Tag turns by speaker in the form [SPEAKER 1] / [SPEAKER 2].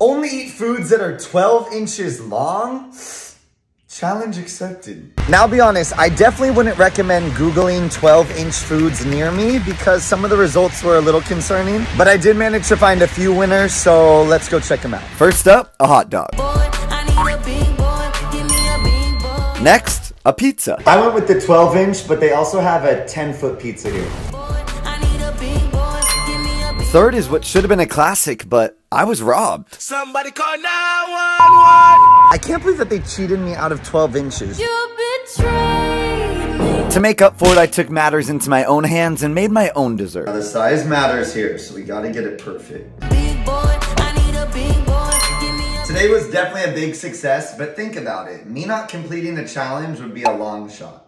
[SPEAKER 1] Only eat foods that are 12 inches long? Challenge accepted. Now be honest, I definitely wouldn't recommend Googling 12 inch foods near me because some of the results were a little concerning. But I did manage to find a few winners, so let's go check them out. First up, a hot dog. Next, a pizza. I went with the 12 inch, but they also have a 10 foot pizza here. Third is what should have been a classic, but I was robbed.
[SPEAKER 2] Somebody call 911.
[SPEAKER 1] I can't believe that they cheated me out of 12 inches.
[SPEAKER 3] You betrayed me.
[SPEAKER 1] To make up for it, I took matters into my own hands and made my own dessert. Now, the size matters here, so we gotta get it perfect.
[SPEAKER 3] Big boy, I need a big boy. Give me a
[SPEAKER 1] Today was definitely a big success, but think about it. Me not completing the challenge would be a long shot.